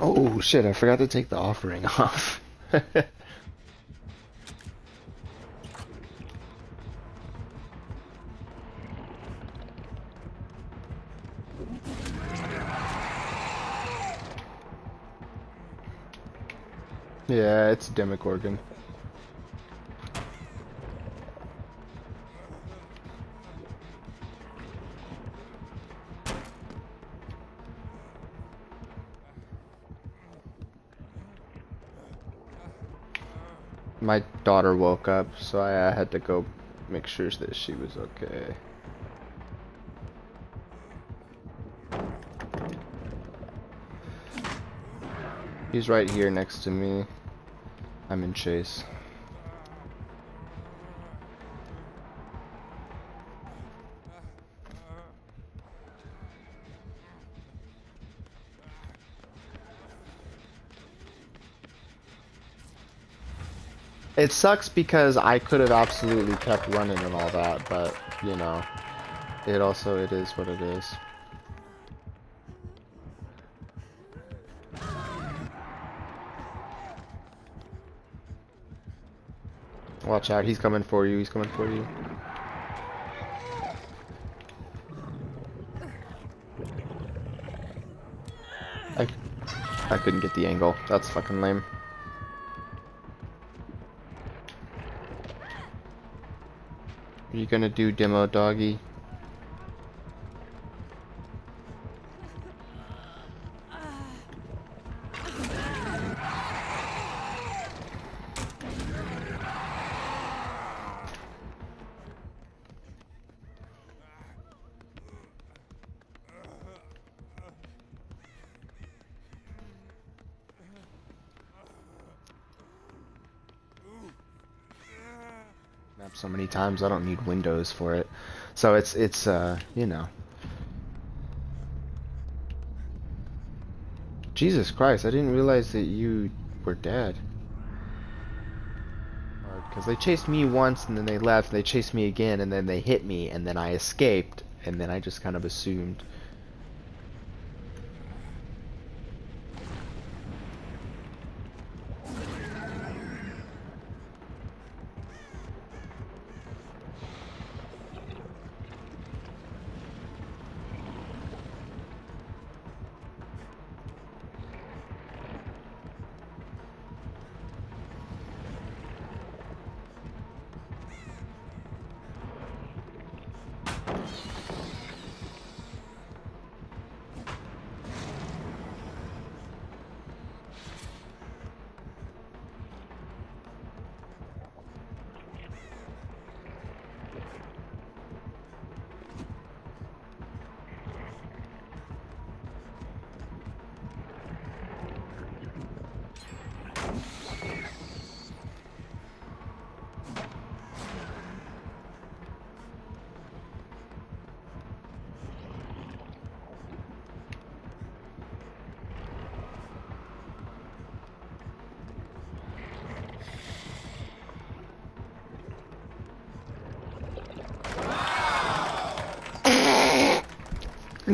Oh shit, I forgot to take the offering off. yeah, it's Demogorgon. My daughter woke up, so I had to go make sure that she was okay. He's right here next to me. I'm in chase. It sucks because I could have absolutely kept running and all that, but, you know, it also, it is what it is. Watch out, he's coming for you, he's coming for you. I, I couldn't get the angle, that's fucking lame. Are you gonna do demo doggy? So many times I don't need windows for it. So it's it's uh you know. Jesus Christ, I didn't realize that you were dead. Because they chased me once and then they left, and they chased me again and then they hit me and then I escaped and then I just kind of assumed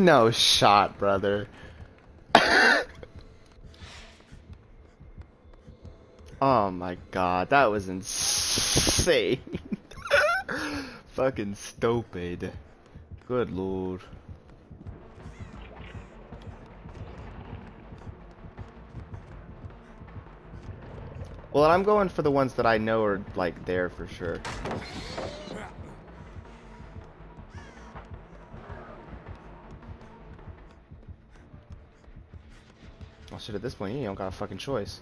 No shot, brother. oh my god, that was insane. Fucking stupid. Good lord. Well, I'm going for the ones that I know are, like, there for sure. Shit, at this point, you don't got a fucking choice.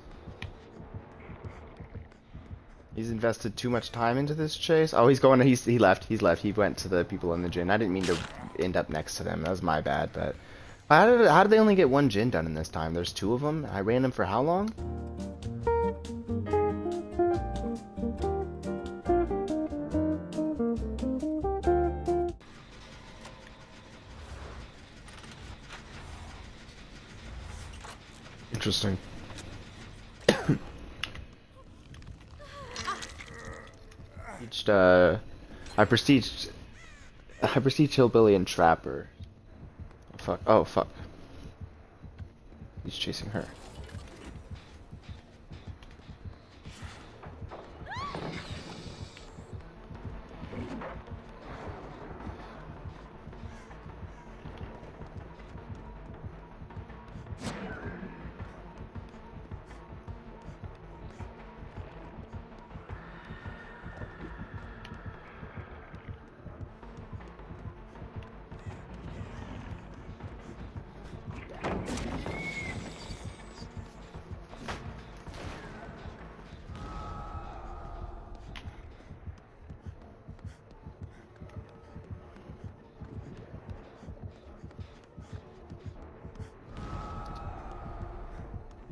He's invested too much time into this chase. Oh, he's going. He's he left. He's left. He went to the people in the gen. I didn't mean to end up next to them. That was my bad. But how did how did they only get one gen done in this time? There's two of them. I ran them for how long? Interesting. Uh, I prestige, I prestige hillbilly and trapper. Oh, fuck. Oh fuck. He's chasing her.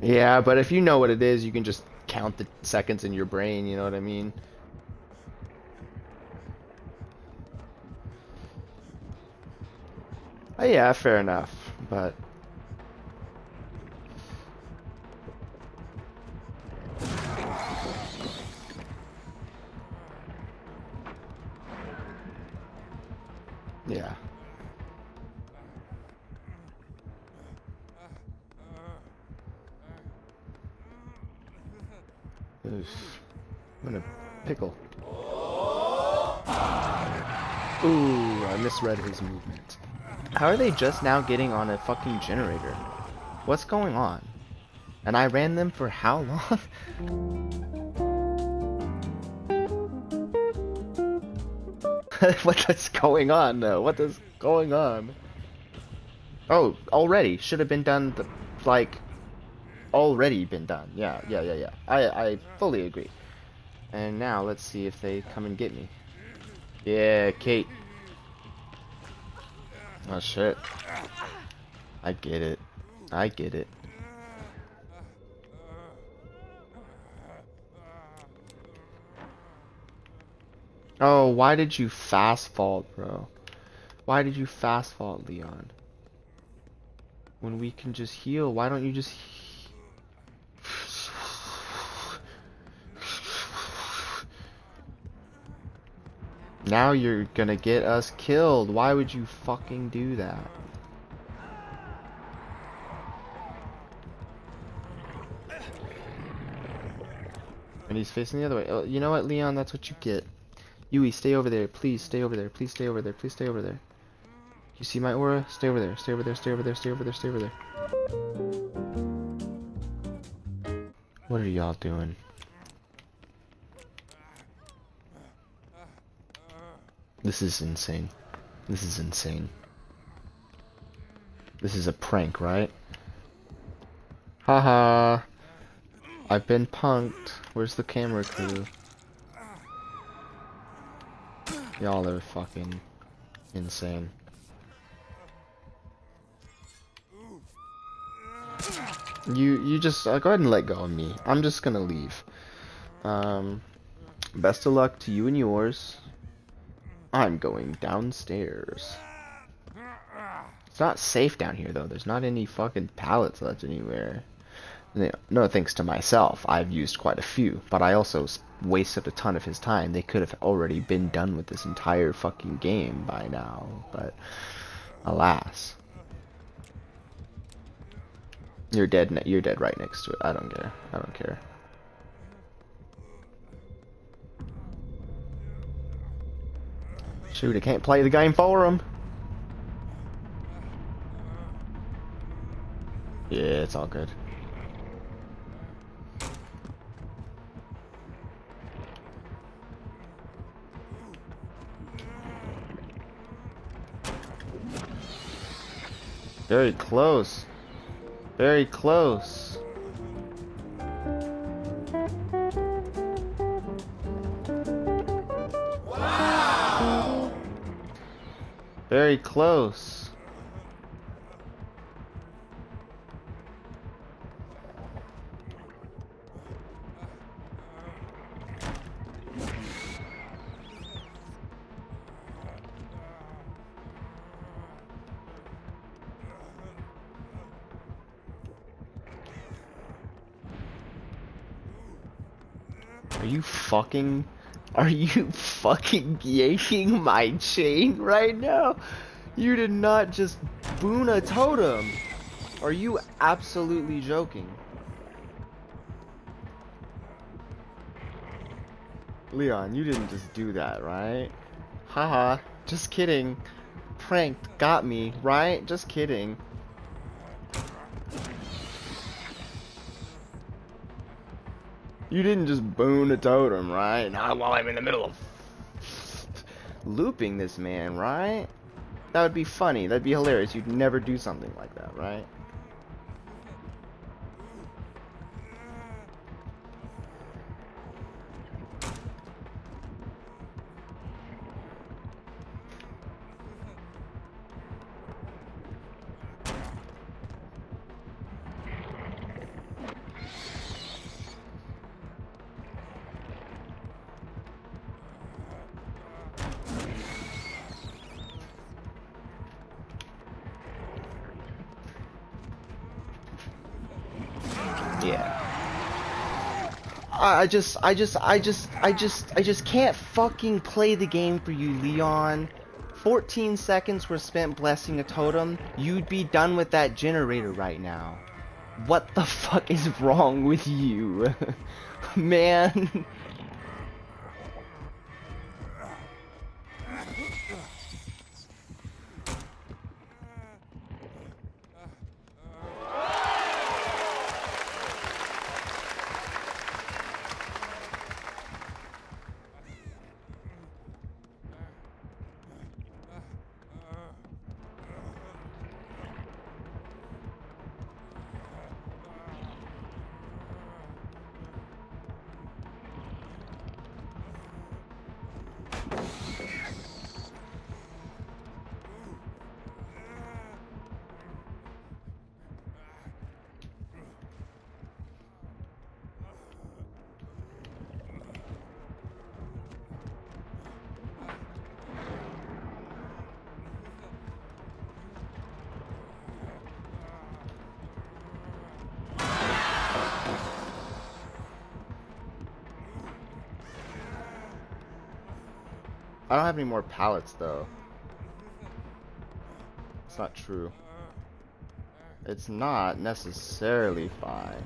Yeah, but if you know what it is, you can just count the seconds in your brain, you know what I mean? Oh, yeah, fair enough, but... Yeah. I'm gonna pickle. Ooh, I misread his movement. How are they just now getting on a fucking generator? What's going on? And I ran them for how long? what is going on though? What is going on? Oh, already. Should have been done, the, like, already been done. Yeah, yeah, yeah, yeah. I, I fully agree. And now, let's see if they come and get me. Yeah, Kate. Oh, shit. I get it. I get it. Oh, why did you fast vault, bro? Why did you fast vault, Leon? When we can just heal, why don't you just Now you're gonna get us killed. Why would you fucking do that? And he's facing the other way. Oh, you know what, Leon? That's what you get. Yui, stay over there. Please, stay over there. Please stay over there. Please stay over there. You see my aura? Stay over there. Stay over there. Stay over there. Stay over there. Stay over there. What are y'all doing? This is insane. This is insane. This is a prank, right? Haha. I've been punked. Where's the camera crew? Y'all are fucking insane. You you just uh, go ahead and let go of me. I'm just gonna leave. Um, best of luck to you and yours. I'm going downstairs. It's not safe down here though. There's not any fucking pallets left anywhere. No thanks to myself, I've used quite a few, but I also wasted a ton of his time. They could have already been done with this entire fucking game by now, but alas. You're dead. You're dead right next to it. I don't care. I don't care. Shoot, I can't play the game for him. Yeah, it's all good. Very close. Very close. Very close. Are you fucking... Are you fucking yanking my chain right now? You did not just boon a totem. Are you absolutely joking? Leon, you didn't just do that, right? Haha, just kidding. Pranked, got me, right? Just kidding. You didn't just boon a totem, right? Not while I'm in the middle of looping this man, right? That would be funny. That'd be hilarious. You'd never do something like that, right? I just, I just, I just, I just, I just can't fucking play the game for you, Leon. 14 seconds were spent blessing a totem. You'd be done with that generator right now. What the fuck is wrong with you? Man. I don't have any more pallets though. It's not true. It's not necessarily fine.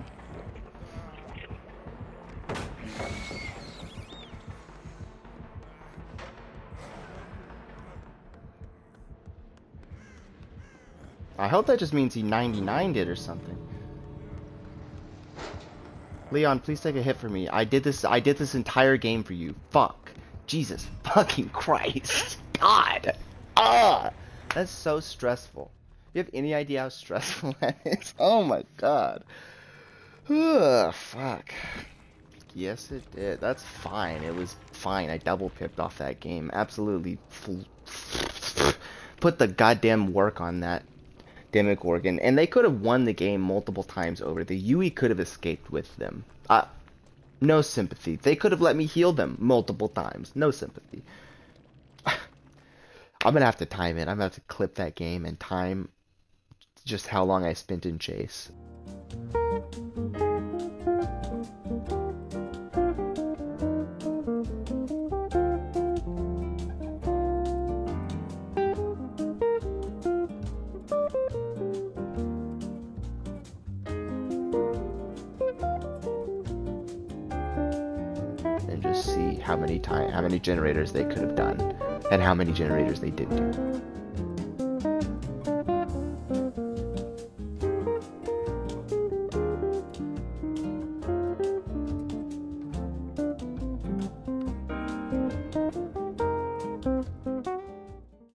I hope that just means he 99 did or something. Leon, please take a hit for me. I did this I did this entire game for you. Fuck. Jesus fucking Christ. God. Ah. That's so stressful. You have any idea how stressful that is? Oh my god. Ugh, fuck. Yes, it did. That's fine. It was fine. I double pipped off that game. Absolutely. Put the goddamn work on that Demogorgon. And they could have won the game multiple times over. The Yui could have escaped with them. Uh, no sympathy. They could have let me heal them multiple times. No sympathy. I'm gonna have to time it. I'm gonna have to clip that game and time just how long I spent in chase. How many time how many generators they could have done and how many generators they did do.